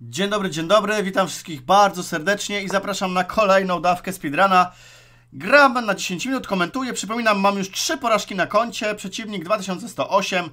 Dzień dobry, dzień dobry, witam wszystkich bardzo serdecznie i zapraszam na kolejną dawkę speedruna. Gram na 10 minut, komentuję, przypominam, mam już 3 porażki na koncie, przeciwnik 2108,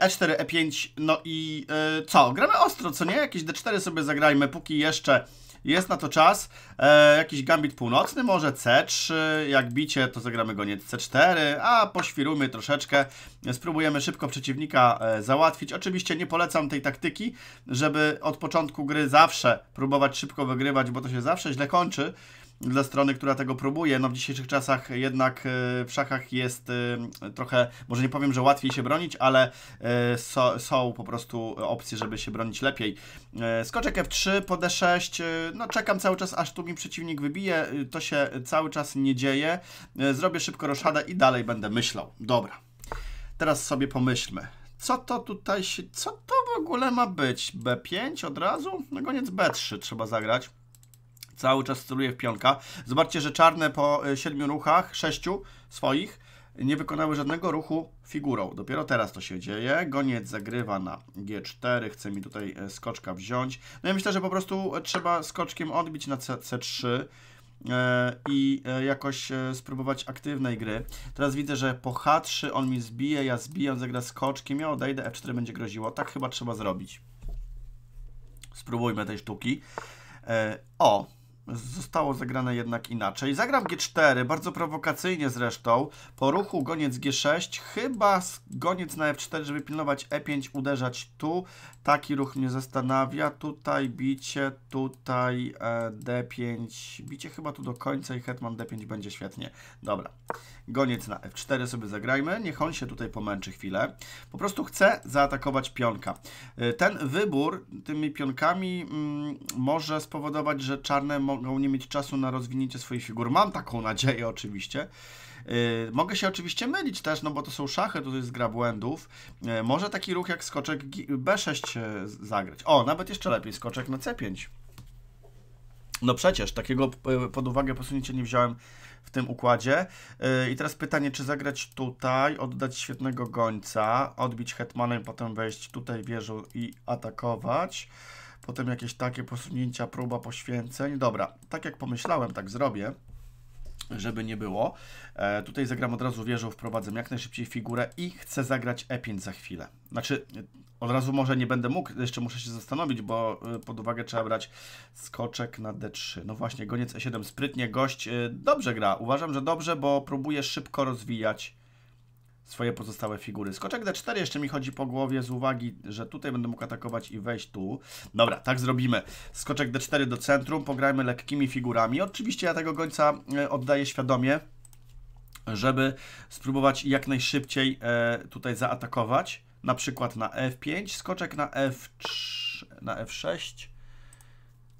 E4, E5, no i e, co, gramy ostro, co nie? Jakieś D4 sobie zagrajmy, póki jeszcze jest na to czas. E, jakiś gambit północny, może C3, jak bicie to zagramy go nie C4, a poświrujmy troszeczkę, spróbujemy szybko przeciwnika e, załatwić. Oczywiście nie polecam tej taktyki, żeby od początku gry zawsze próbować szybko wygrywać, bo to się zawsze źle kończy dla strony, która tego próbuje. No w dzisiejszych czasach jednak e, w szachach jest e, trochę, może nie powiem, że łatwiej się bronić, ale e, są po prostu opcje, żeby się bronić lepiej. Skoczek F3 po D6, no czekam cały czas, aż tu mi przeciwnik wybije, to się cały czas nie dzieje. Zrobię szybko roszadę i dalej będę myślał. Dobra, teraz sobie pomyślmy. Co to tutaj się, co to w ogóle ma być? B5 od razu? Na koniec B3 trzeba zagrać. Cały czas celuje w pionka. Zobaczcie, że czarne po e, siedmiu ruchach, sześciu swoich, nie wykonały żadnego ruchu figurą. Dopiero teraz to się dzieje. Goniec zagrywa na G4, chce mi tutaj e, skoczka wziąć. No ja myślę, że po prostu trzeba skoczkiem odbić na C, C3 e, i jakoś spróbować aktywnej gry. Teraz widzę, że po H3 on mi zbije, ja zbiję, on zagra skoczkiem, ja odejdę, F4 będzie groziło. Tak chyba trzeba zrobić. Spróbujmy tej sztuki. O, zostało zagrane jednak inaczej. Zagram G4, bardzo prowokacyjnie zresztą. Po ruchu goniec G6, chyba goniec na F4, żeby pilnować E5, uderzać tu. Taki ruch mnie zastanawia. Tutaj bicie, tutaj e, D5. Bicie chyba tu do końca i hetman D5 będzie świetnie. Dobra. Goniec na F4 sobie zagrajmy. Niech on się tutaj pomęczy chwilę. Po prostu chcę zaatakować pionka. E, ten wybór tymi pionkami mm, może spowodować, że czarne mogą nie mieć czasu na rozwinięcie swoich figur. Mam taką nadzieję oczywiście. Yy, mogę się oczywiście mylić też, no bo to są szachy, to jest gra błędów. Yy, może taki ruch jak skoczek B6 zagrać. O, nawet jeszcze lepiej, skoczek na C5. No przecież, takiego pod uwagę posunięcia nie wziąłem w tym układzie. Yy, I teraz pytanie, czy zagrać tutaj, oddać świetnego gońca, odbić hetmanem, potem wejść tutaj wieżą i atakować. Potem jakieś takie posunięcia, próba poświęceń. Dobra, tak jak pomyślałem, tak zrobię żeby nie było. E, tutaj zagram od razu wieżą, wprowadzę jak najszybciej figurę i chcę zagrać E5 za chwilę. Znaczy, od razu może nie będę mógł, jeszcze muszę się zastanowić, bo e, pod uwagę trzeba brać skoczek na D3. No właśnie, goniec E7 sprytnie, gość e, dobrze gra. Uważam, że dobrze, bo próbuje szybko rozwijać swoje pozostałe figury. Skoczek D4 jeszcze mi chodzi po głowie z uwagi, że tutaj będę mógł atakować i wejść tu. Dobra, tak zrobimy. Skoczek D4 do centrum, pograjmy lekkimi figurami. Oczywiście ja tego gońca e, oddaję świadomie, żeby spróbować jak najszybciej e, tutaj zaatakować. Na przykład na F5, skoczek na F3, na F6.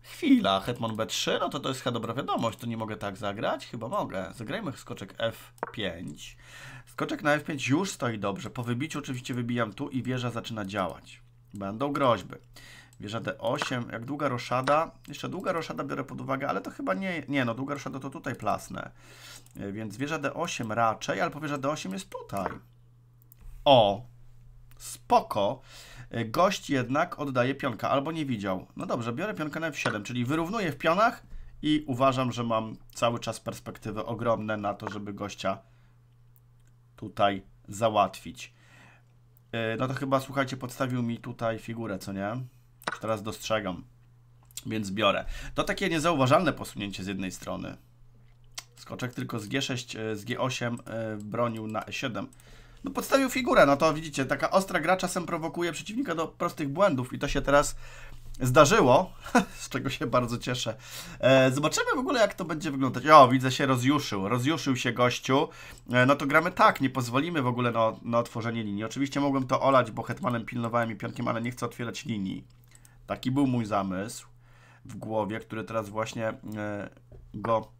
Chwila, hetman B3, no to to jest chyba dobra wiadomość, to nie mogę tak zagrać? Chyba mogę. Zagrajmy skoczek F5. Skoczek na F5 już stoi dobrze. Po wybiciu oczywiście wybijam tu i wieża zaczyna działać. Będą groźby. Wieża D8, jak długa roszada, jeszcze długa roszada biorę pod uwagę, ale to chyba nie, nie no, długa roszada to tutaj plasnę. E, więc wieża D8 raczej, ale wieża D8 jest tutaj. O, spoko. E, gość jednak oddaje pionka, albo nie widział. No dobrze, biorę pionkę na F7, czyli wyrównuję w pionach i uważam, że mam cały czas perspektywy ogromne na to, żeby gościa tutaj załatwić. E, no to chyba, słuchajcie, podstawił mi tutaj figurę, co nie? Teraz dostrzegam, więc biorę. To takie niezauważalne posunięcie z jednej strony. Skoczek tylko z G6, e, z G8 e, bronił na E7. No podstawił figurę, no to widzicie, taka ostra gra czasem prowokuje przeciwnika do prostych błędów i to się teraz zdarzyło, z czego się bardzo cieszę. E, zobaczymy w ogóle, jak to będzie wyglądać. O, widzę się rozjuszył. Rozjuszył się gościu. E, no to gramy tak, nie pozwolimy w ogóle na, na otworzenie linii. Oczywiście mogłem to olać, bo hetmanem pilnowałem i pionkiem, ale nie chcę otwierać linii. Taki był mój zamysł w głowie, który teraz właśnie e, go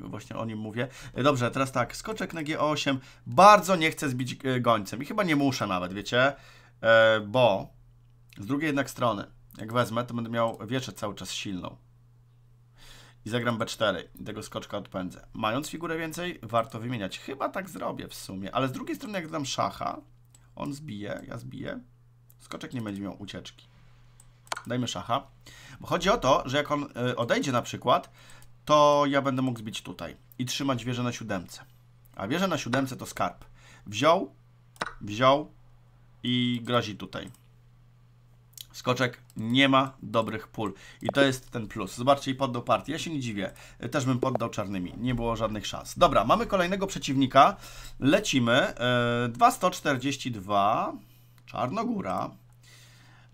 właśnie o nim mówię. Dobrze, teraz tak, skoczek na G8. Bardzo nie chcę zbić gońcem i chyba nie muszę nawet, wiecie, bo z drugiej jednak strony, jak wezmę, to będę miał wieżę cały czas silną. I zagram B4 i tego skoczka odpędzę. Mając figurę więcej, warto wymieniać. Chyba tak zrobię w sumie, ale z drugiej strony jak dam szacha, on zbije, ja zbiję, skoczek nie będzie miał ucieczki. Dajmy szacha. Bo chodzi o to, że jak on y, odejdzie na przykład, to ja będę mógł zbić tutaj i trzymać wieżę na siódemce. A wieżę na siódemce to skarb. Wziął, wziął i grozi tutaj. Skoczek nie ma dobrych pól. I to jest ten plus. Zobaczcie, i poddał partię. Ja się nie dziwię. Też bym poddał czarnymi. Nie było żadnych szans. Dobra, mamy kolejnego przeciwnika. Lecimy. Yy, 2142. Czarnogóra.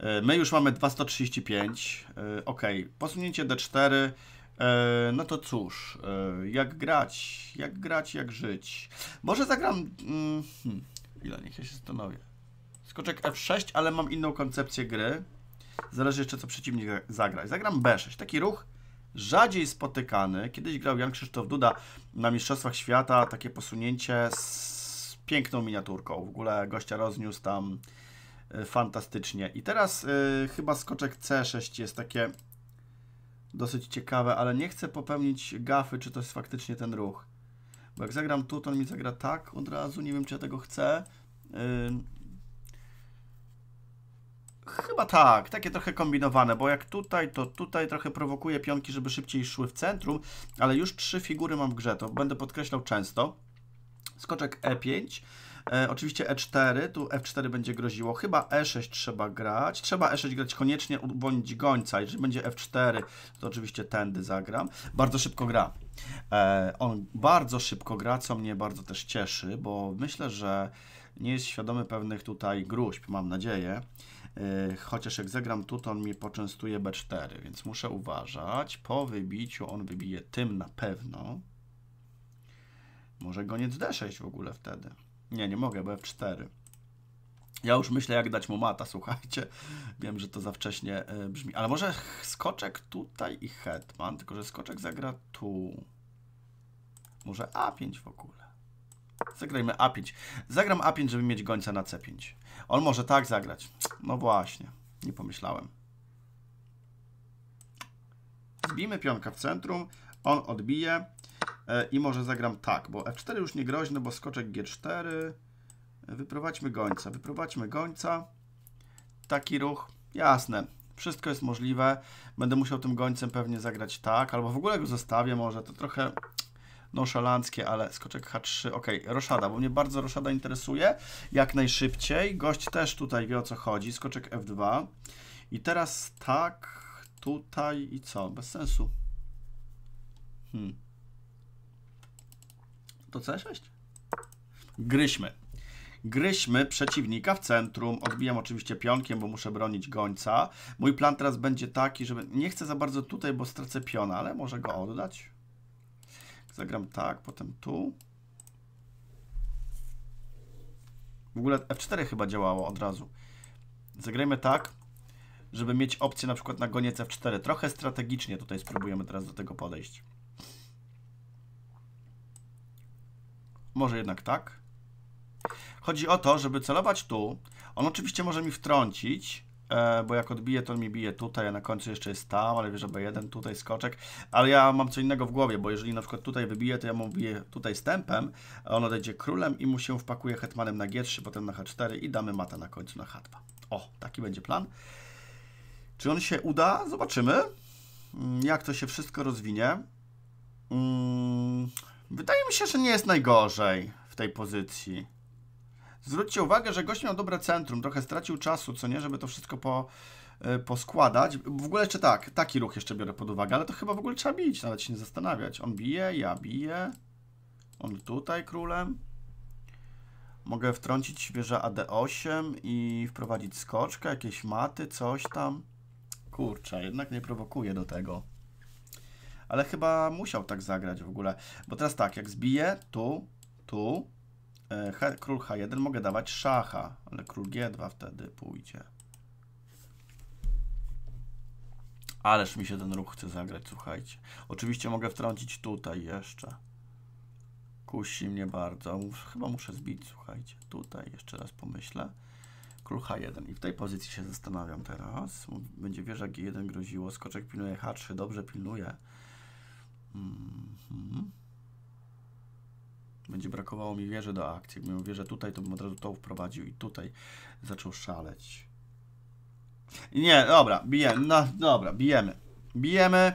Yy, my już mamy 2135. Yy, ok. Posunięcie D4. Yy, no to cóż, jak grać? Jak grać, jak żyć? Może zagram... Yy, hmm, ile, niech ja się zastanowię. Skoczek F6, ale mam inną koncepcję gry. Zależy jeszcze, co przeciwnik zagra. Zagram B6. Taki ruch rzadziej spotykany. Kiedyś grał Jan Krzysztof Duda na Mistrzostwach Świata. Takie posunięcie z piękną miniaturką. W ogóle gościa rozniósł tam y, fantastycznie. I teraz y, chyba skoczek C6 jest takie dosyć ciekawe, ale nie chcę popełnić gafy, czy to jest faktycznie ten ruch. Bo jak zagram tu, to on mi zagra tak od razu. Nie wiem, czy ja tego chcę. Chyba tak, takie trochę kombinowane, bo jak tutaj, to tutaj trochę prowokuje pionki, żeby szybciej szły w centrum, ale już trzy figury mam w grze, to będę podkreślał często. Skoczek E5, e, oczywiście E4, tu F4 będzie groziło, chyba E6 trzeba grać, trzeba E6 grać koniecznie, uwolnić gońca, jeżeli będzie F4, to oczywiście tędy zagram. Bardzo szybko gra. E, on bardzo szybko gra, co mnie bardzo też cieszy, bo myślę, że nie jest świadomy pewnych tutaj gruźb, mam nadzieję. E, chociaż jak zagram tu, to on mi poczęstuje B4, więc muszę uważać. Po wybiciu on wybije tym na pewno. Może goniec D6 w ogóle wtedy. Nie, nie mogę, bo F4. Ja już myślę, jak dać mu mata, słuchajcie. Wiem, że to za wcześnie e, brzmi. Ale może skoczek tutaj i hetman, tylko że skoczek zagra tu. Może A5 w ogóle. Zagrajmy A5. Zagram A5, żeby mieć gońca na C5. On może tak zagrać. No właśnie, nie pomyślałem. Zbijmy pionka w centrum, on odbije e, i może zagram tak, bo F4 już nie groźny, bo skoczek G4. Wyprowadźmy gońca, wyprowadźmy gońca. Taki ruch, jasne, wszystko jest możliwe. Będę musiał tym gońcem pewnie zagrać tak, albo w ogóle go zostawię może, to trochę nonszalanckie, ale skoczek H3, ok, roszada, bo mnie bardzo roszada interesuje, jak najszybciej, gość też tutaj wie o co chodzi, skoczek F2 i teraz tak, tutaj i co, bez sensu. Hmm. To C6? Gryźmy. Gryźmy przeciwnika w centrum. Odbijam oczywiście pionkiem, bo muszę bronić gońca. Mój plan teraz będzie taki, żeby... Nie chcę za bardzo tutaj, bo stracę piona, ale może go oddać. Zagram tak, potem tu. W ogóle F4 chyba działało od razu. Zagrajmy tak, żeby mieć opcję na przykład na goniec F4. Trochę strategicznie tutaj spróbujemy teraz do tego podejść. Może jednak tak. Chodzi o to, żeby celować tu. On oczywiście może mi wtrącić, E, bo jak odbije, to on mi bije tutaj, a na końcu jeszcze jest tam, ale że B1, tutaj skoczek, ale ja mam co innego w głowie, bo jeżeli na przykład tutaj wybije, to ja mu biję tutaj stępem, a on odejdzie królem i mu się wpakuje hetmanem na G3, potem na H4 i damy mata na końcu na H2. O, taki będzie plan. Czy on się uda? Zobaczymy, mm, jak to się wszystko rozwinie. Hmm, wydaje mi się, że nie jest najgorzej w tej pozycji. Zwróćcie uwagę, że gość miał dobre centrum, trochę stracił czasu, co nie, żeby to wszystko po, y, poskładać. W ogóle jeszcze tak, taki ruch jeszcze biorę pod uwagę, ale to chyba w ogóle trzeba bić, nawet się nie zastanawiać. On bije, ja biję. On tutaj królem. Mogę wtrącić wieżę AD8 i wprowadzić skoczkę, jakieś maty, coś tam. Kurczę, jednak nie prowokuje do tego. Ale chyba musiał tak zagrać w ogóle. Bo teraz tak, jak zbiję tu, tu, E, król H1 mogę dawać szacha, ale król G2 wtedy pójdzie. Ależ mi się ten ruch chce zagrać, słuchajcie. Oczywiście mogę wtrącić tutaj jeszcze. Kusi mnie bardzo. Chyba muszę zbić, słuchajcie. Tutaj jeszcze raz pomyślę. Król H1. I w tej pozycji się zastanawiam teraz. Będzie wieża G1 groziło. Skoczek pilnuje H3. Dobrze pilnuje. Mm -hmm. Będzie brakowało mi wieży do akcji. Gdybym wieżę tutaj, to bym od razu tą wprowadził i tutaj zaczął szaleć. Nie, dobra, bijemy. No, dobra, bijemy. Bijemy,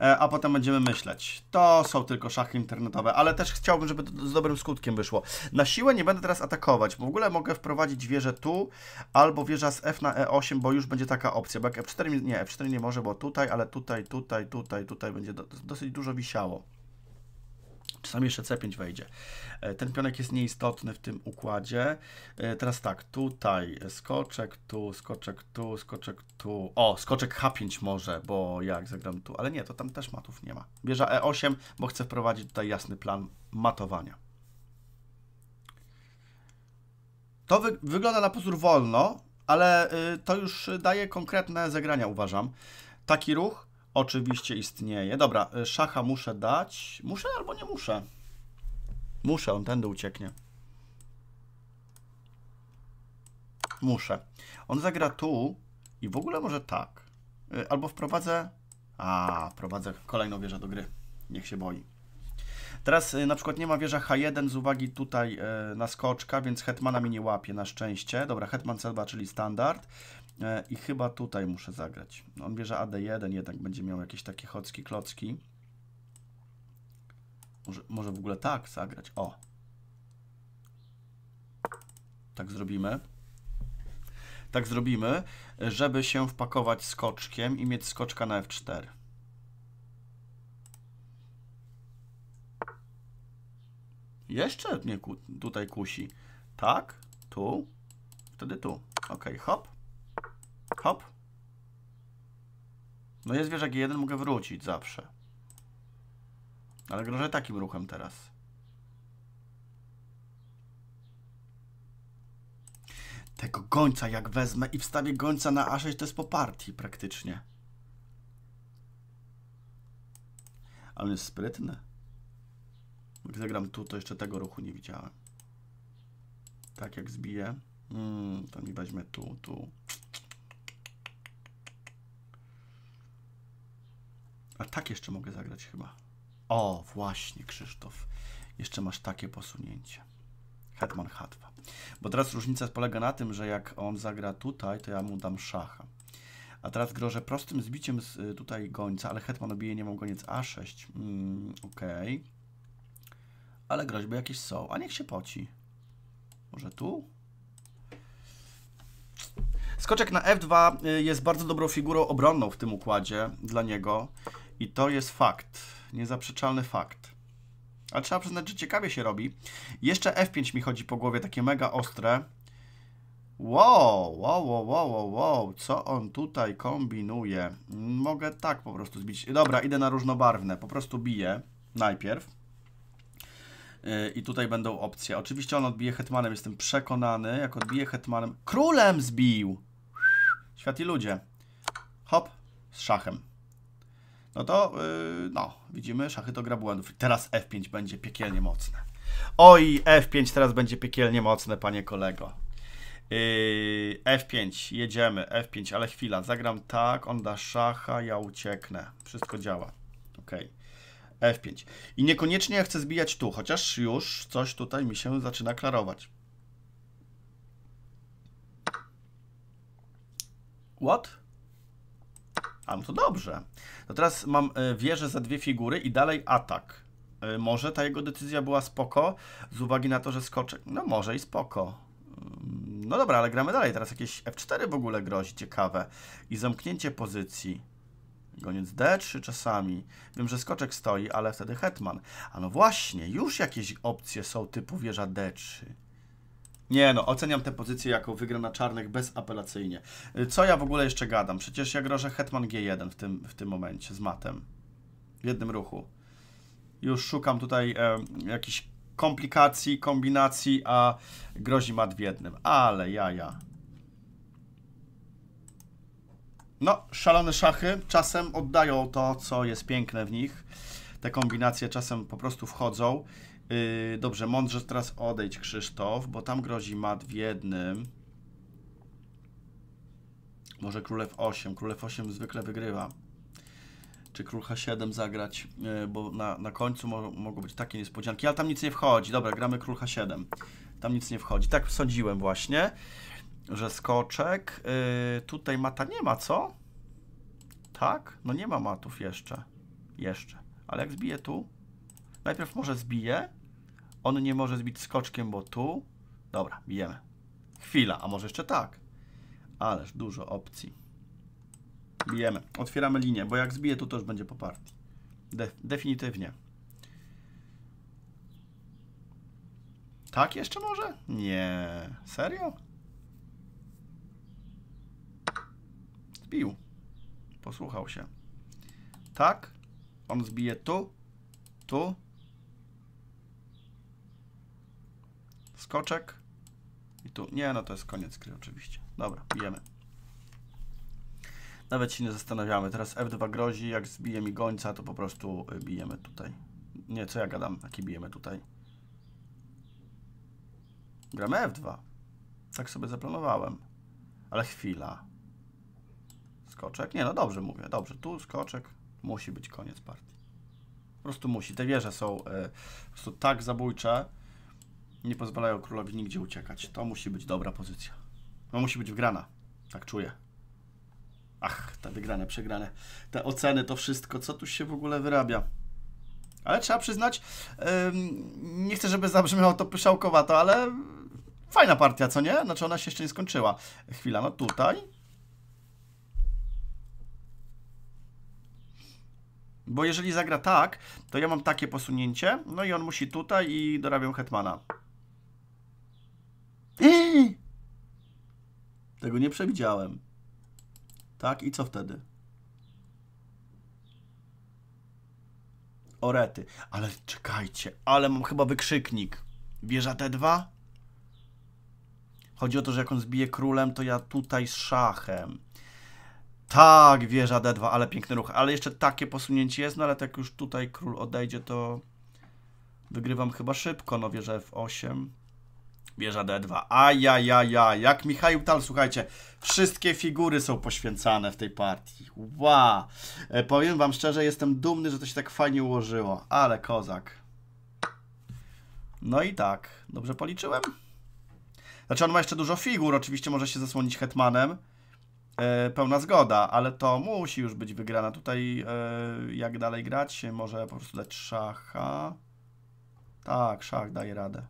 e, a potem będziemy myśleć. To są tylko szachy internetowe, ale też chciałbym, żeby to z dobrym skutkiem wyszło. Na siłę nie będę teraz atakować. W ogóle mogę wprowadzić wieżę tu, albo wieża z F na E8, bo już będzie taka opcja. Bo jak F4, mi- nie, F4 nie może, bo tutaj, ale tutaj, tutaj, tutaj, tutaj będzie do, dosyć dużo wisiało. Czasami jeszcze C5 wejdzie. E, Ten pionek jest nieistotny w tym układzie. E, Teraz tak, tutaj skoczek, tu, skoczek, tu, skoczek, tu. O, skoczek H5 może, bo jak zagram tu, ale nie, to tam też matów nie ma. Bierza E8, bo chcę wprowadzić tutaj jasny plan matowania. To wy wygląda na pozór wolno, ale y, to już daje konkretne zagrania, uważam. Taki ruch oczywiście istnieje. Dobra, y, szacha muszę dać. Muszę albo nie muszę. Muszę, on tędy ucieknie. Muszę. On zagra tu i w ogóle może tak. Y, Albo wprowadzę... A, wprowadzę kolejną wieżę do gry. Niech się boi. Teraz y, na przykład nie ma wieża H1 z uwagi tutaj y, na skoczka, więc hetmana mi nie łapie na szczęście. Dobra, hetman C2, czyli standard. Y, I chyba tutaj muszę zagrać. On bierze AD1, jednak będzie miał jakieś takie chocki, klocki. Może, może w ogóle tak zagrać. O. Tak zrobimy. Tak zrobimy, żeby się wpakować skoczkiem i mieć skoczka na F4. Jeszcze mnie ku, tutaj kusi. Tak, tu, wtedy tu. Ok, hop, hop. No jest wieża G1, mogę wrócić zawsze. Ale grożę takim ruchem teraz. Tego gońca jak wezmę i wstawię gońca na A6, to jest po partii praktycznie. Ale jest sprytny. Jak zagram tu, to jeszcze tego ruchu nie widziałem. Tak jak zbiję. Mm, to mi weźmie tu, tu. A tak jeszcze mogę zagrać chyba. O, właśnie, Krzysztof. Jeszcze masz takie posunięcie. Hetman H2. Bo teraz różnica polega na tym, że jak on zagra tutaj, to ja mu dam szacha. A teraz grożę prostym zbiciem z y, tutaj gońca, ale hetman obije, nie mam goniec A6. Mm, Okej. Ale groźby jakieś są. A niech się poci. Może tu? Skoczek na F2 y, jest bardzo dobrą figurą obronną w tym układzie dla niego. I to jest fakt. Niezaprzeczalny fakt. Ale trzeba przyznać, że ciekawie się robi. Jeszcze F5 mi chodzi po głowie, takie mega ostre. Wow, wow, wow, wow, wow, co on tutaj kombinuje? Mogę tak po prostu zbić. Dobra, idę na różnobarwne, po prostu biję najpierw. Yy, I tutaj będą opcje. Oczywiście on odbije hetmanem, jestem przekonany. Jak odbije hetmanem... Królem zbił! Świat i ludzie. Hop, z szachem. No to, yy, no, widzimy, szachy to gra błędów. Teraz F5 będzie piekielnie mocne. Oj, F5 teraz będzie piekielnie mocne, panie kolego. Yy, F5, jedziemy, F5, ale chwila, zagram tak, on da szacha, ja ucieknę. Wszystko działa. Ok. F5. I niekoniecznie ja chcę zbijać tu, chociaż już coś tutaj mi się zaczyna klarować. What? A, no to dobrze. To teraz mam y, wieżę za dwie figury i dalej atak. Y, może ta jego decyzja była spoko, z uwagi na to, że skoczek. No może i spoko. Ym, No dobra, ale gramy dalej. Teraz jakieś F4 w ogóle grozi, ciekawe. I zamknięcie pozycji. Goniec D3 czasami. Wiem, że skoczek stoi, ale wtedy hetman. A no właśnie, już jakieś opcje są typu wieża D3. Nie no, oceniam tę pozycję jako wygrana czarnych bezapelacyjnie. Y, Co ja w ogóle jeszcze gadam? Przecież ja grożę hetman G1 w tym, w tym momencie z matem. W jednym ruchu. Już szukam tutaj e, jakichś komplikacji, kombinacji, a grozi mat w jednym. Ale jaja. No, szalone szachy czasem oddają to, co jest piękne w nich. Te kombinacje czasem po prostu wchodzą. Yy, dobrze, mądrze teraz odejdź Krzysztof, bo tam grozi mat w jednym. Może królew 8. Królew 8 zwykle wygrywa. Czy król H7 zagrać, yy, bo na, na końcu mo mogą być takie niespodzianki. Ale tam nic nie wchodzi. Dobra, gramy król H7. Tam nic nie wchodzi. Tak sądziłem właśnie. Że skoczek. Yy, tutaj mata nie ma, co? Tak? No nie ma matów jeszcze. Jeszcze. Ale jak zbije tu? Najpierw może zbije. On nie może zbić skoczkiem, bo tu. Dobra, bijemy. Chwila, a może jeszcze tak. Ależ dużo opcji. Bijemy. Otwieramy linię, bo jak zbije tu, to już będzie po partii. De definitywnie. Tak jeszcze może? Nie. Serio? Zbił. Posłuchał się. Tak? On zbije tu, tu. Skoczek. I tu. Nie, no to jest koniec gry oczywiście. Dobra, bijemy. Nawet się nie zastanawiamy. Teraz F2 grozi, jak zbije mi gońca, to po prostu y, bijemy tutaj. Nie, co ja gadam, jaki bijemy tutaj. Gramy F2. Tak sobie zaplanowałem. Ale chwila. Skoczek? Nie, no dobrze mówię. Dobrze, tu skoczek. Musi być koniec partii. Po prostu musi. Te wieże są y, po prostu tak zabójcze. Nie pozwalają królowi nigdzie uciekać. To musi być dobra pozycja. No musi być wgrana. Tak czuję. Ach, te wygrane, przegrane. Te oceny, to wszystko, co tu się w ogóle wyrabia. Ale trzeba przyznać, nie chcę, żeby zabrzmiało to pyszałkowato, ale fajna partia, co nie? Znaczy ona się jeszcze nie skończyła. Chwila, no tutaj. Bo jeżeli zagra tak, to ja mam takie posunięcie, no i on musi tutaj i dorabiam hetmana. Eee! Tego nie przewidziałem. Tak, i co wtedy? Orety. Ale czekajcie, ale mam chyba wykrzyknik. Wieża T2? Chodzi o to, że jak on zbije królem, to ja tutaj z szachem. Tak, wieża D2, ale piękny ruch. Ale jeszcze takie posunięcie jest, no ale tak już tutaj król odejdzie, to wygrywam chyba szybko. No wieża F8. Wieża D2. Ajajaja, jak Michał Tal, słuchajcie, wszystkie figury są poświęcane w tej partii. Wow. E, powiem wam szczerze, jestem dumny, że to się tak fajnie ułożyło. Ale kozak. No i tak, dobrze policzyłem? Znaczy on ma jeszcze dużo figur, oczywiście może się zasłonić hetmanem. E, pełna zgoda, ale to musi już być wygrana. Tutaj e, jak dalej grać? Może po prostu dać szacha. Tak, szach daje radę.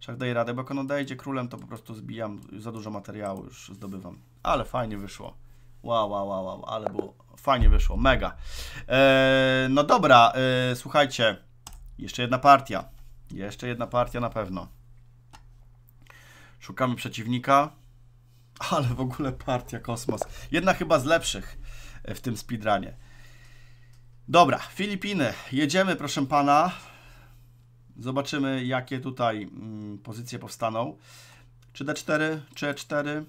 Szach daje radę, bo jak on odejdzie królem, to po prostu zbijam, za dużo materiału już zdobywam. Ale fajnie wyszło. Wow, wow, wow, wow, ale było fajnie wyszło, mega. E, no dobra, e, słuchajcie, jeszcze jedna partia. Jeszcze jedna partia na pewno. Szukamy przeciwnika. Ale w ogóle partia kosmos. Jedna chyba z lepszych w tym speedrunie. Dobra, Filipiny. Jedziemy, proszę pana. Zobaczymy, jakie tutaj mm, pozycje powstaną. Czy D4, czy E4,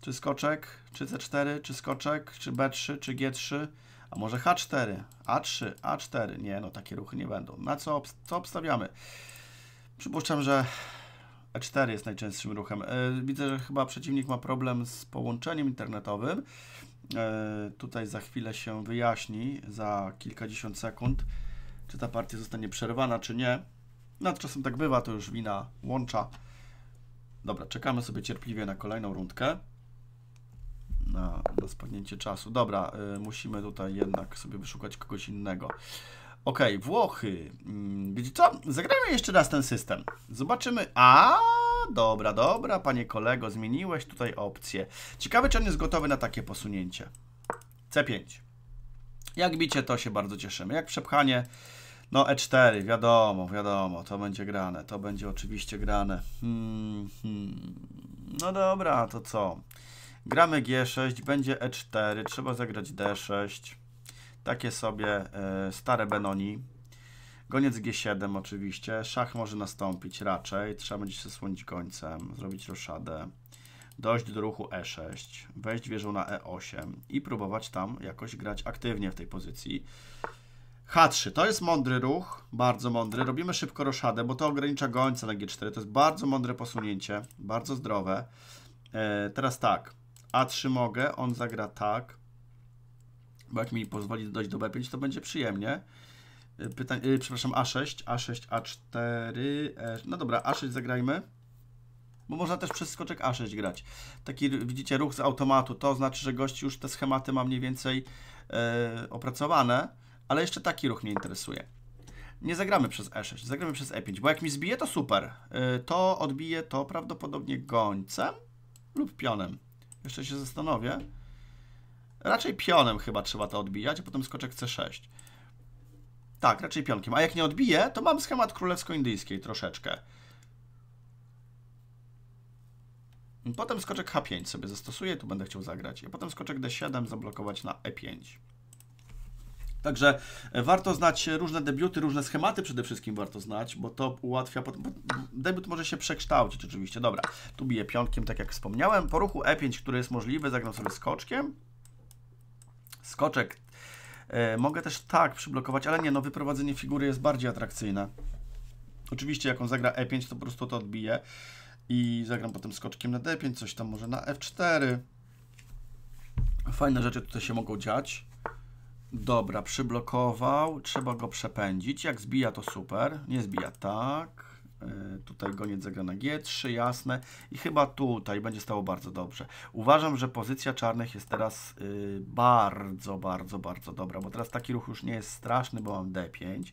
czy skoczek, czy C4, czy skoczek, czy B3, czy G3, a może H4, A3, A4. Nie, no takie ruchy nie będą. Na co, co obstawiamy? Przypuszczam, że E4 jest najczęstszym ruchem. E, widzę, że chyba przeciwnik ma problem z połączeniem internetowym. E, tutaj za chwilę się wyjaśni, za kilkadziesiąt sekund, czy ta partia zostanie przerwana, czy nie. No, czasem tak bywa, to już wina łącza. Dobra, czekamy sobie cierpliwie na kolejną rundkę. Na rozpadnięcie czasu. Dobra, y, musimy tutaj jednak sobie wyszukać kogoś innego. Ok, Włochy. Mm, wiecie co? Zagrajmy jeszcze raz ten system. Zobaczymy. A, dobra, dobra, panie kolego, zmieniłeś tutaj opcję. Ciekawe, czy on jest gotowy na takie posunięcie. C5. Jak bicie, to się bardzo cieszymy. Jak przepchanie, no E4, wiadomo, wiadomo, to będzie grane. To będzie oczywiście grane. Hmm, hmm. No dobra, to co? Gramy G6, będzie E4, trzeba zagrać D6. Takie sobie e, stare Benoni. Goniec G7 oczywiście. Szach może nastąpić raczej. Trzeba będzie się słonić końcem, zrobić roszadę. Dojść do ruchu E6, wejść wieżą na E8 i próbować tam jakoś grać aktywnie w tej pozycji. H3 to jest mądry ruch, bardzo mądry. Robimy szybko roszadę, bo to ogranicza gońca na G4. To jest bardzo mądre posunięcie, bardzo zdrowe. E, teraz tak, A3 mogę, on zagra tak. Bo jak mi pozwoli dojść do B5, to będzie przyjemnie. Pytań, yy, przepraszam, A6, A6, A4. E, no dobra, A6 zagrajmy. Bo można też przez skoczek A6 grać. Taki, widzicie, ruch z automatu. To znaczy, że gość już te schematy ma mniej więcej e, opracowane, ale jeszcze taki ruch mnie interesuje. Nie zagramy przez E6, zagramy przez E5, bo jak mi zbije, to super. E, to odbije to prawdopodobnie gońcem lub pionem. Jeszcze się zastanowię. Raczej pionem chyba trzeba to odbijać, a potem skoczek C6. Tak, raczej pionkiem. A jak nie odbije, to mam schemat królewsko-indyjskiej troszeczkę. Potem skoczek H5 sobie zastosuję, tu będę chciał zagrać. A potem skoczek D7 zablokować na E5. Także warto znać różne debiuty, różne schematy przede wszystkim warto znać, bo to ułatwia. Bo debiut może się przekształcić oczywiście. Dobra, tu biję pionkiem, tak jak wspomniałem. Po ruchu E5, który jest możliwy, zagram sobie skoczkiem. Skoczek. E, mogę też tak przyblokować, ale nie, no wyprowadzenie figury jest bardziej atrakcyjne. Oczywiście jak on zagra E5, to po prostu to odbije i zagram potem skoczkiem na D5, coś tam może na F4. Fajne rzeczy tutaj się mogą dziać. Dobra, przyblokował. Trzeba go przepędzić. Jak zbija, to super. Nie zbija tak. E, tutaj goniec zagra na G3, jasne. I chyba tutaj będzie stało bardzo dobrze. Uważam, że pozycja czarnych jest teraz y, bardzo, bardzo, bardzo dobra, bo teraz taki ruch już nie jest straszny, bo mam D5.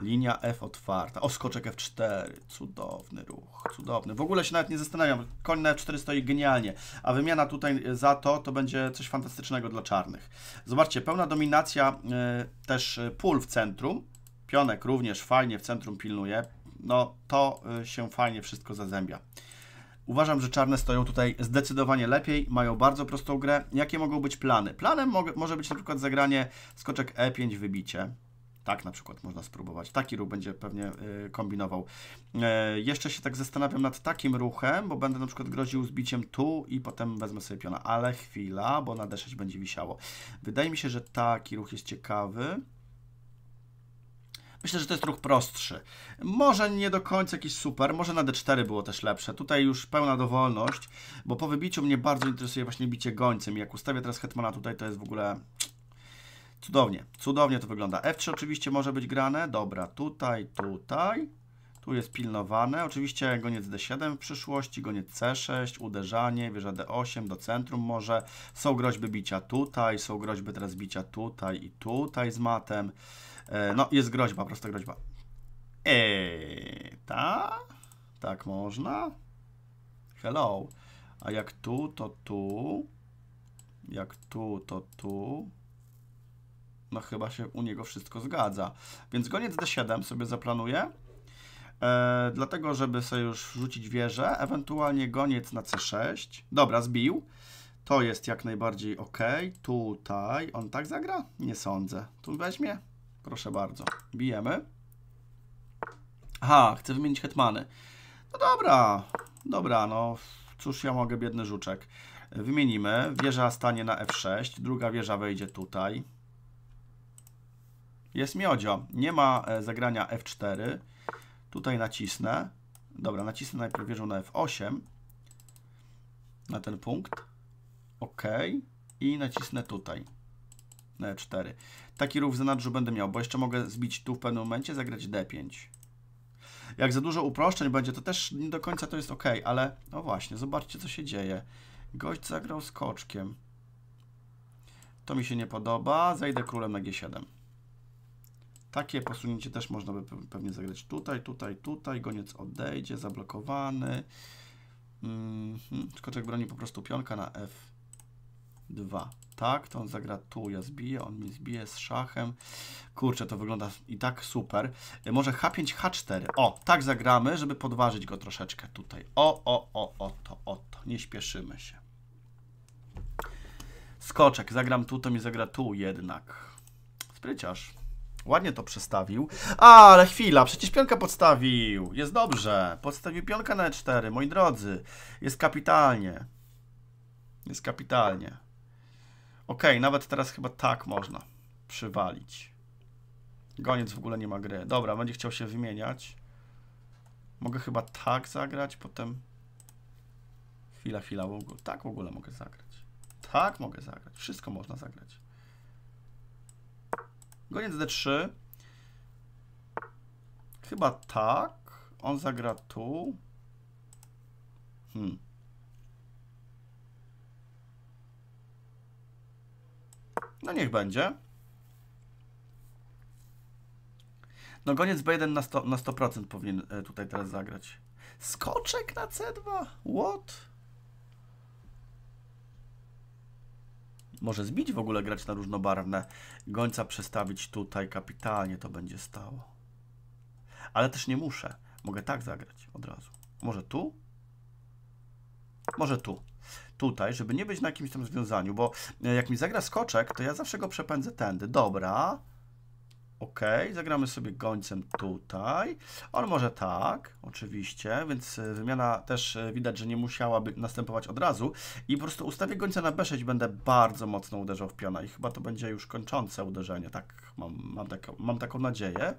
Linia F otwarta. O, skoczek F4. Cudowny ruch, cudowny. W ogóle się nawet nie zastanawiam. Koń na F4 stoi genialnie, a wymiana tutaj za to, to będzie coś fantastycznego dla czarnych. Zobaczcie, pełna dominacja y, też pól w centrum. Pionek również fajnie w centrum pilnuje no to y, się fajnie wszystko zazębia. Uważam, że czarne stoją tutaj zdecydowanie lepiej, mają bardzo prostą grę. Jakie mogą być plany? Planem może być na przykład zagranie skoczek E5, wybicie. Tak na przykład można spróbować. Taki ruch będzie pewnie y, kombinował. Y, jeszcze się tak zastanawiam nad takim ruchem, bo będę na przykład groził zbiciem tu i potem wezmę sobie piona. Ale chwila, bo na D6 będzie wisiało. Wydaje mi się, że taki ruch jest ciekawy. Myślę, że to jest ruch prostszy. Może nie do końca jakiś super, może na D4 było też lepsze. Tutaj już pełna dowolność, bo po wybiciu mnie bardzo interesuje właśnie bicie gońcem. I jak ustawię teraz hetmana tutaj, to jest w ogóle cudownie. Cudownie to wygląda. F3 oczywiście może być grane. Dobra, tutaj, tutaj. Tu jest pilnowane. Oczywiście goniec D7 w przyszłości, goniec C6, uderzanie, wieża D8 do centrum może. Są groźby bicia tutaj, są groźby teraz bicia tutaj i tutaj z matem. E, no, jest groźba, prosta groźba. Eee, ta? Tak można? Hello. A jak tu, to tu. Jak tu, to tu. No chyba się u niego wszystko zgadza. Więc goniec D7 sobie zaplanuję. E, dlatego, żeby sobie już rzucić wieżę. Ewentualnie goniec na C6. Dobra, zbił. To jest jak najbardziej ok. Tutaj on tak zagra? Nie sądzę. Tu weźmie? Proszę bardzo. Bijemy. Aha, chcę wymienić hetmany. No dobra, dobra, no cóż ja mogę, biedny żuczek. Wymienimy. Wieża stanie na F6, druga wieża wejdzie tutaj. Jest miodzio. Nie ma e, zagrania F4. Tutaj nacisnę. Dobra, nacisnę najpierw wieżą na F8. Na ten punkt. OK. I nacisnę tutaj. Na E4. Taki ruch w zanadrzu będę miał, bo jeszcze mogę zbić tu w pewnym momencie, zagrać D5. Jak za dużo uproszczeń będzie, to też nie do końca to jest ok, ale no właśnie, zobaczcie co się dzieje. Gość zagrał skoczkiem. To mi się nie podoba. Zejdę królem na G7. Takie posunięcie też można by pewnie zagrać tutaj, tutaj, tutaj. Goniec odejdzie, zablokowany. Mm. Skoczek broni po prostu pionka na F2 tak, to on zagra tu, ja zbiję, on mi zbije z szachem. Kurczę, to wygląda i tak super. E, może H5, H4. O, tak zagramy, żeby podważyć go troszeczkę tutaj. O, o, o, o to, o to. Nie śpieszymy się. Skoczek, zagram tu, to mi zagra tu jednak. Spryciarz. Ładnie to przestawił. A, ale chwila, przecież pionka podstawił. Jest dobrze. Podstawił pionka na E4, moi drodzy. Jest kapitalnie. Jest kapitalnie. Ok, nawet teraz chyba tak można przywalić. Goniec w ogóle nie ma gry. Dobra, będzie chciał się wymieniać. Mogę chyba tak zagrać, potem... Chwila, chwila, w ogóle. tak w ogóle mogę zagrać. Tak mogę zagrać. Wszystko można zagrać. Goniec D3. Chyba tak. On zagra tu. Hmm. No niech będzie. No goniec B1 na 100%, na 100% powinien e, tutaj teraz zagrać. Skoczek na C2? What? Może zbić w ogóle grać na różnobarwne. Gońca przestawić tutaj kapitalnie to będzie stało. Ale też nie muszę. Mogę tak zagrać od razu. Może tu? Może tu. Tutaj, żeby nie być na jakimś tam związaniu, bo e, jak mi zagra skoczek, to ja zawsze go przepędzę tędy. Dobra. Ok, zagramy sobie gońcem tutaj. On może tak, oczywiście, więc e, wymiana też e, widać, że nie musiałaby następować od razu. I po prostu ustawię gońca na B6, będę bardzo mocno uderzał w piona i chyba to będzie już kończące uderzenie. Tak, mam, mam, taką, mam taką nadzieję.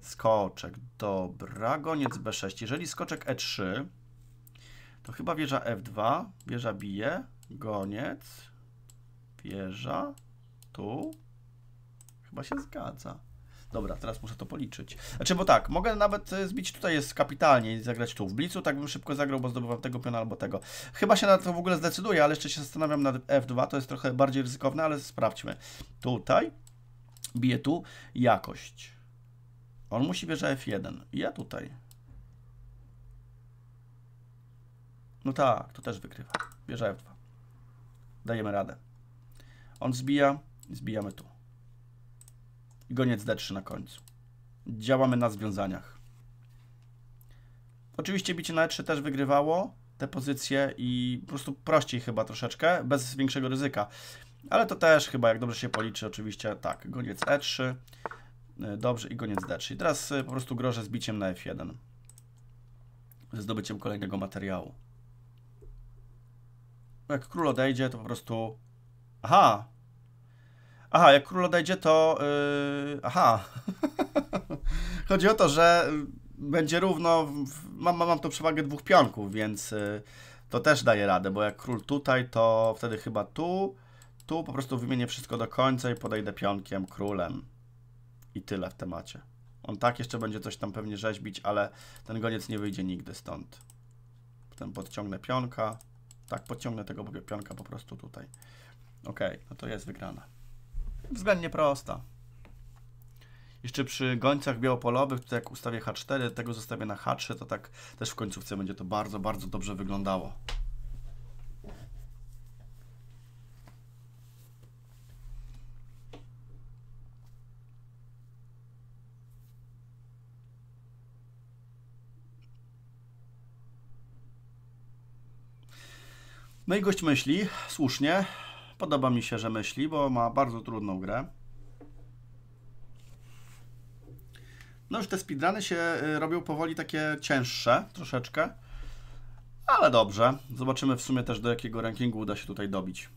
Skoczek, dobra, goniec B6. Jeżeli skoczek E3, to chyba wieża F2, wieża bije, goniec, wieża, tu, chyba się zgadza. Dobra, teraz muszę to policzyć. Znaczy, bo tak, mogę nawet e, zbić tutaj jest kapitalnie i zagrać tu. W blicu tak bym szybko zagrał, bo zdobywam tego piona albo tego. Chyba się na to w ogóle zdecyduję, ale jeszcze się zastanawiam nad F2, to jest trochę bardziej ryzykowne, ale sprawdźmy. Tutaj, bije tu, jakość. On musi wieża F1. Ja tutaj. No tak, to też wygrywa. Bierze F2. Dajemy radę. On zbija, zbijamy tu. I goniec D3 na końcu. Działamy na związaniach. Oczywiście bicie na E3 też wygrywało te pozycje i po prostu prościej chyba troszeczkę, bez większego ryzyka. Ale to też chyba, jak dobrze się policzy, oczywiście tak, goniec E3, y, dobrze i goniec D3. I teraz y, po prostu grożę zbiciem na F1. Ze zdobyciem kolejnego materiału jak król odejdzie, to po prostu... Aha! Aha, jak król odejdzie, to... Yy... Aha! Chodzi o to, że będzie równo... Mam, mam tu przewagę dwóch pionków, więc yy, to też daje radę, bo jak król tutaj, to wtedy chyba tu, tu po prostu wymienię wszystko do końca i podejdę pionkiem, królem. I tyle w temacie. On tak jeszcze będzie coś tam pewnie rzeźbić, ale ten goniec nie wyjdzie nigdy stąd. Potem podciągnę pionka. Tak, podciągnę tego pionka po prostu tutaj. Ok, no to jest wygrana. Względnie prosta. Jeszcze przy gońcach białopolowych, tutaj jak ustawię H4, tego zostawię na H3, to tak też w końcówce będzie to bardzo, bardzo dobrze wyglądało. No i gość myśli, słusznie. Podoba mi się, że myśli, bo ma bardzo trudną grę. No już te speedruny się y, robią powoli takie cięższe troszeczkę. Ale dobrze. Zobaczymy w sumie też do jakiego rankingu uda się tutaj dobić.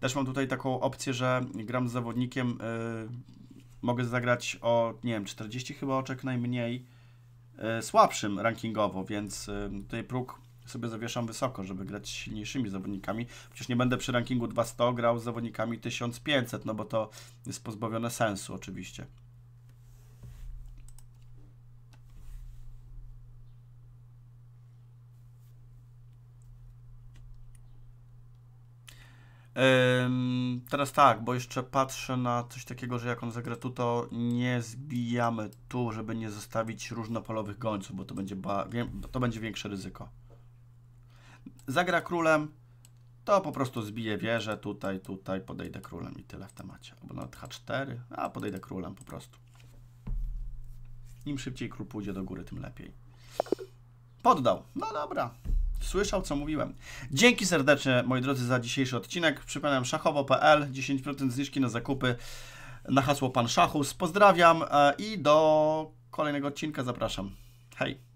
Też mam tutaj taką opcję, że gram z zawodnikiem. Yy, mogę zagrać o, nie wiem, 40 chyba oczek najmniej słabszym rankingowo, więc e, tutaj próg sobie zawieszam wysoko, żeby grać z silniejszymi zawodnikami. Przecież nie będę przy rankingu 200 grał z zawodnikami 1500, no bo to jest pozbawione sensu oczywiście. Teraz tak, bo jeszcze patrzę na coś takiego, że jak on zagra tu, to nie zbijamy tu, żeby nie zostawić różnopolowych gońców, bo to będzie, to będzie większe ryzyko. Zagra królem, to po prostu zbije wieżę, tutaj, tutaj, podejdę królem i tyle w temacie. Albo nawet H4, a podejdę królem po prostu. Im szybciej król pójdzie do góry, tym lepiej. Poddał. No dobra słyszał, co mówiłem. Dzięki serdecznie, moi drodzy, za dzisiejszy odcinek. Przypominam, szachowo.pl, 10% zniżki na zakupy na hasło Pan Szachus. Pozdrawiam e, i do kolejnego odcinka zapraszam. Hej!